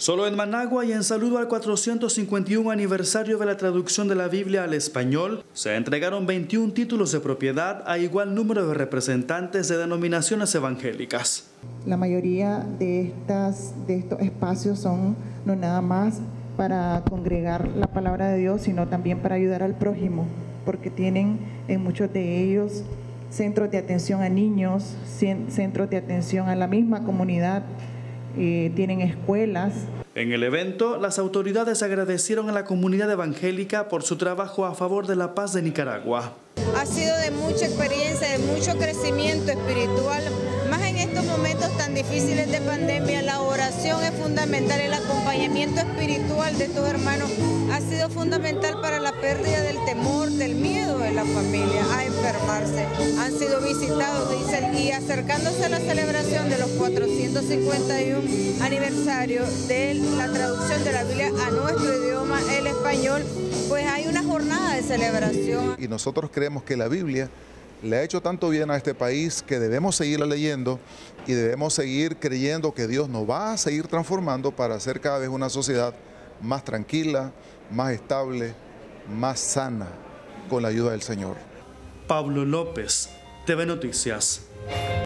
Solo en Managua y en saludo al 451 aniversario de la traducción de la Biblia al español, se entregaron 21 títulos de propiedad a igual número de representantes de denominaciones evangélicas. La mayoría de, estas, de estos espacios son no nada más para congregar la palabra de Dios, sino también para ayudar al prójimo, porque tienen en muchos de ellos centros de atención a niños, centros de atención a la misma comunidad eh, tienen escuelas. En el evento, las autoridades agradecieron a la comunidad evangélica por su trabajo a favor de la paz de Nicaragua. Ha sido de mucha experiencia, de mucho crecimiento espiritual, más en estos momentos tan difíciles de pandemia. La oración es fundamental, el acompañamiento espiritual de estos hermanos ha sido fundamental para la pérdida del temor, del miedo de la familia a enfermarse. Han sido visitados, dicen, y acercándose a la celebración de los 451 aniversario de la traducción de la Biblia a nuestro idioma, el español, pues hay una jornada de celebración. Y nosotros creemos que la Biblia le ha hecho tanto bien a este país que debemos seguirla leyendo y debemos seguir creyendo que Dios nos va a seguir transformando para ser cada vez una sociedad más tranquila, más estable, más sana con la ayuda del Señor. Pablo López, TV Noticias.